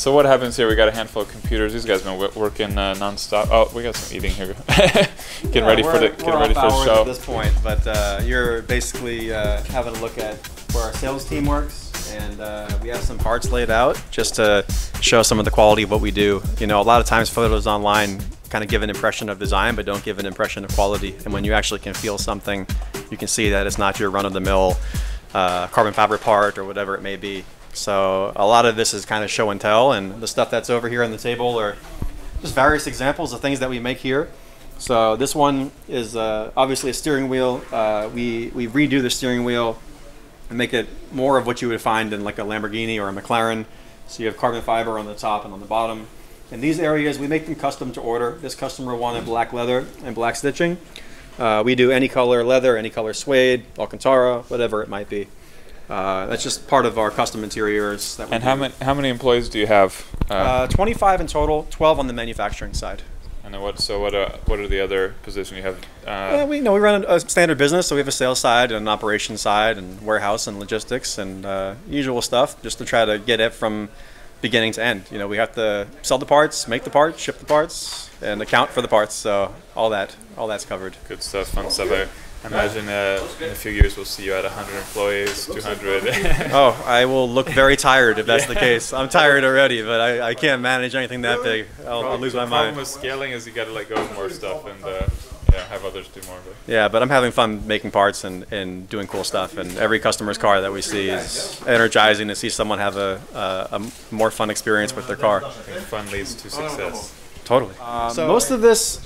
So what happens here? We got a handful of computers. These guys been working uh, nonstop. Oh, we got some eating here. getting Yeah, ready for the getting ready for the show. at this point, but uh, you're basically uh, having a look at where our sales team works, and uh, we have some parts laid out just to show some of the quality of what we do. You know, a lot of times photos online kind of give an impression of design, but don't give an impression of quality. And when you actually can feel something, you can see that it's not your run-of-the-mill uh, carbon fiber part or whatever it may be. So a lot of this is kind of show and tell, and the stuff that's over here on the table are just various examples of things that we make here. So this one is uh, obviously a steering wheel. Uh, we we redo the steering wheel and make it more of what you would find in like a Lamborghini or a McLaren. So you have carbon fiber on the top and on the bottom. In these areas, we make them custom to order. This customer wanted black leather and black stitching. Uh, we do any color leather, any color suede, Alcantara, whatever it might be. Uh, that's just part of our custom interiors. That and how many how many employees do you have? Uh, Uh, 25 in total, 12 on the manufacturing side. and then what? So what? Uh, what are the other positions you have? Uh, we you know we run a standard business, so we have a sales side and an operations side and warehouse and logistics and uh, usual stuff, just to try to get it from beginning to end. You know, we have to sell the parts, make the parts, ship the parts, and account for the parts. So all that, all that's covered. good stuff, fun stuff. I imagine uh, in a few years we'll see you at 100 employees, 200. Oh, I will look very tired if that's the case. I'm tired already, but I, I can't manage anything that big. I'll, I'll lose my mind. the problem mind. with scaling is you got to let go of more stuff and uh, yeah, have others do more of it. Yeah, but I'm having fun making parts and, and doing cool stuff. And every customer's car that we see is energizing to see someone have a, a, a more fun experience with their car. Fun leads to success. Totally. so most of this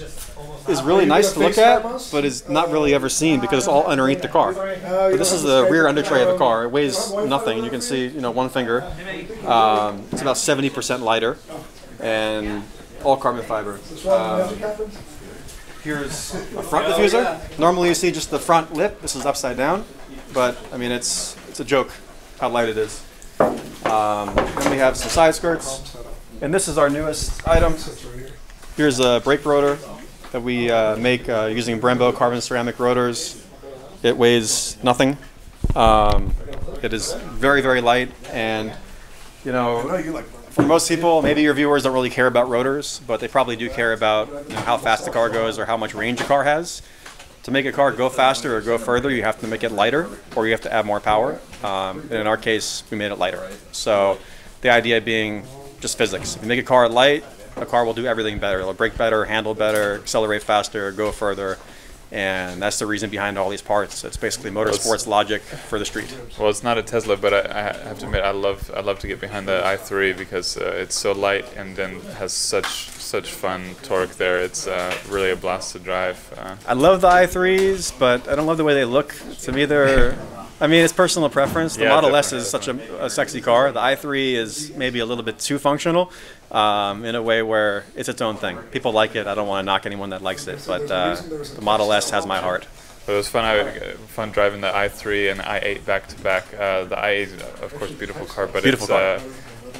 is really nice to look at, but is not really ever seen because it's all underneath the car. But this is the rear under tray of the car. It weighs nothing. You can see, you know, one finger. Um, it's about 70% lighter, and all carbon fiber. Um, here's a front diffuser. Normally you see just the front lip. This is upside down, but I mean it's it's a joke how light it is. Um, then we have some side skirts, and this is our newest item. Here's a brake rotor that we uh, make uh, using Brembo carbon ceramic rotors. It weighs nothing. Um, it is very very light, and you know for most people, maybe your viewers don't really care about rotors, but they probably do care about you know, how fast the car goes or how much range a car has. To make a car go faster or go further, you have to make it lighter or you have to add more power. Um, and in our case, we made it lighter. So the idea being just physics. If you make a car light, a car will do everything better. It'll brake better, handle better, accelerate faster, go further. And that's the reason behind all these parts. It's basically motorsports logic for the street. Well, it's not a Tesla, but I, I have to admit I love I love to get behind the i3 because uh, it's so light and then has such such fun torque there. It's uh, really a blast to drive. Uh, I love the i3s, but I don't love the way they look. To me, they're. I mean, it's personal preference. The Yeah, Model S is such a, a sexy car. The i3 is maybe a little bit too functional, um, in a way where it's its own thing. People like it. I don't want to knock anyone that likes it, but uh, the Model S has my heart. it was fun. I, fun driving the i3 and i8 back to back. Uh, The i8, of course, beautiful car, but Beautiful it's. car.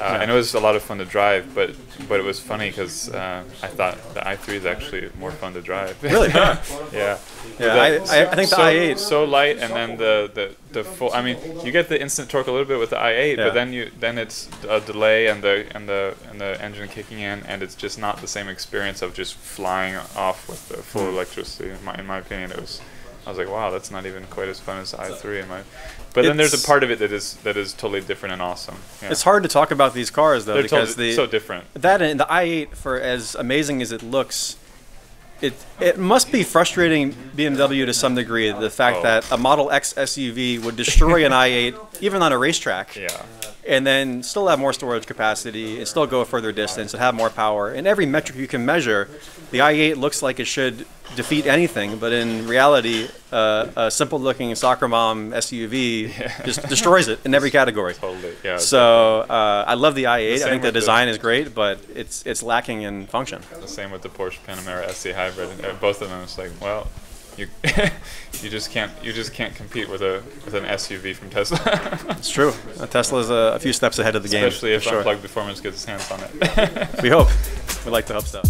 Uh, and it was a lot of fun to drive, but but it was funny because uh, I thought the i3 is actually more fun to drive. Really? yeah. Yeah, The- I, I, think the so, i8. so light, and then the, the, the full. I mean, you get the instant torque a little bit with the i8, Yeah. but then you then it's a delay and the and the and the engine kicking in, and it's just not the same experience of just flying off with the full Hmm. electricity. In my in my opinion, it was. I was like, wow, that's not even quite as fun as the i3 in my. But then there's a part of it that is that is totally different and awesome. Yeah. It's hard to talk about these cars though They're because totally, the so different. that and the i8 for as amazing as it looks it it must be frustrating BMW to some degree the fact Oh. that a Model X SUV would destroy an i8 even on a racetrack Yeah. And then still have more storage capacity and still go a further distance and have more power in every metric you can measure the i8 looks like it should defeat anything but in reality uh, a simple looking soccer mom SUV just destroys it in every category Totally. Yeah. so uh, I love the i8. I think the with the- design is great, but it's it's lacking in function. The same with the Porsche Panamera SE Hybrid. Uh, Both of them, it's like, well, you you just can't you just can't compete with a with an SUV from Tesla, It's true. Tesla's a, a few steps ahead of the game. especially if sure. Unplugged Performance gets its hands on it. We hope. We like to hope so.